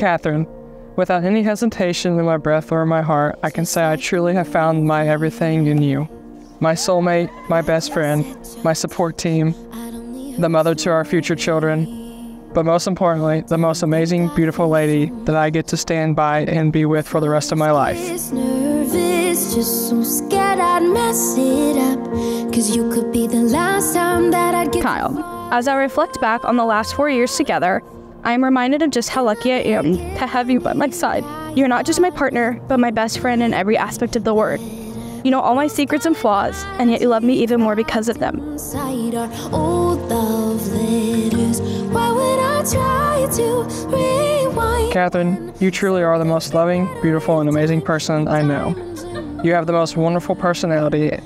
Kathryn, without any hesitation in my breath or in my heart, I can say I truly have found my everything in you. My soulmate, my best friend, my support team, the mother to our future children, but most importantly, the most amazing, beautiful lady that I get to stand by and be with for the rest of my life. Just so scared I'd mess it up. Cause you could be the last time that I'd get. Kyle. As I reflect back on the last four years together, I am reminded of just how lucky I am to have you by my side. You're not just my partner, but my best friend in every aspect of the word. You know all my secrets and flaws, and yet you love me even more because of them. Kathryn, you truly are the most loving, beautiful, and amazing person I know. You have the most wonderful personality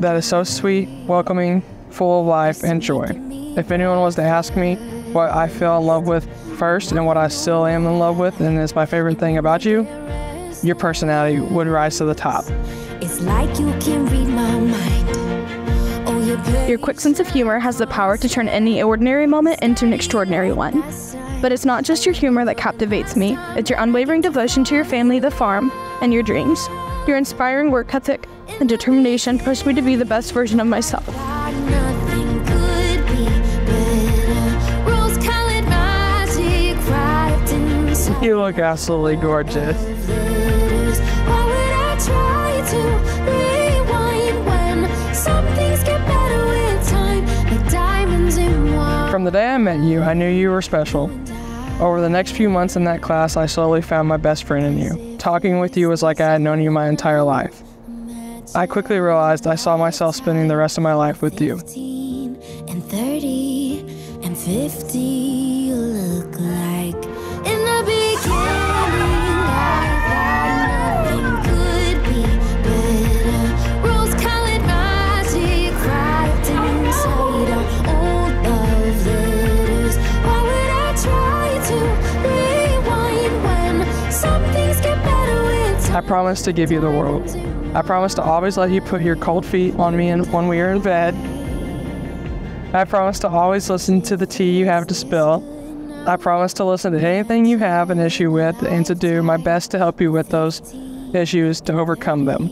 that is so sweet, welcoming, full of life and joy. If anyone was to ask me what I fell in love with first and what I still am in love with and is my favorite thing about you, your personality would rise to the top. It's like you can read my mind. Oh, you're. Your quick sense of humor has the power to turn any ordinary moment into an extraordinary one. But it's not just your humor that captivates me, it's your unwavering devotion to your family, the farm, and your dreams. Your inspiring work ethic and determination push me to be the best version of myself. Like look absolutely gorgeous. From the day I met you, I knew you were special. Over the next few months in that class, I slowly found my best friend in you. Talking with you was like I had known you my entire life. I quickly realized I saw myself spending the rest of my life with you. 15 and 30 and 50 promise to give you the world. I promise to always let you put your cold feet on me when we are in bed. I promise to always listen to the tea you have to spill. I promise to listen to anything you have an issue with and to do my best to help you with those issues to overcome them.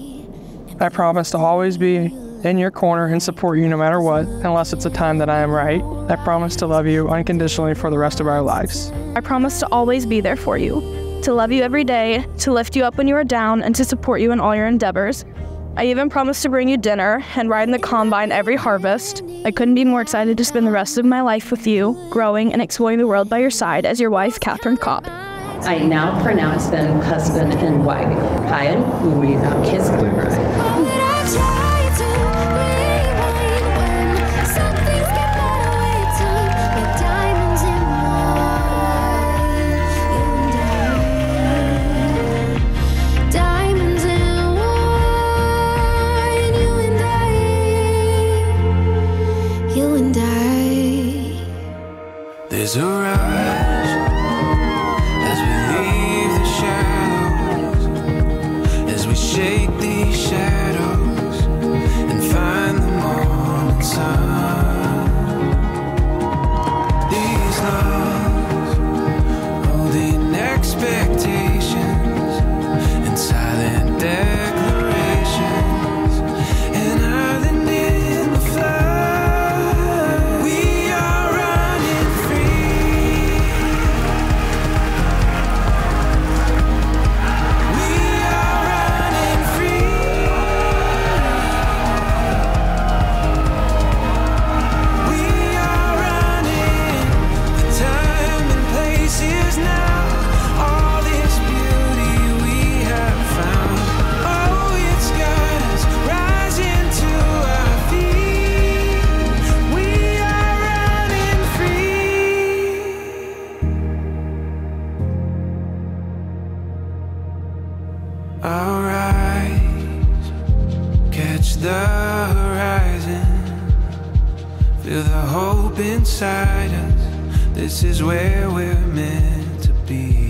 I promise to always be in your corner and support you no matter what, unless it's a time that I am right. I promise to love you unconditionally for the rest of our lives. I promise to always be there for you, to love you every day, to lift you up when you are down, and to support you in all your endeavors. I even promise to bring you dinner and ride in the combine every harvest. I couldn't be more excited to spend the rest of my life with you, growing and exploring the world by your side as your wife, Kathryn Kopp. I now pronounce them husband and wife. Who we now kiss I. the horizon, feel the hope inside us. This is where we're meant to be.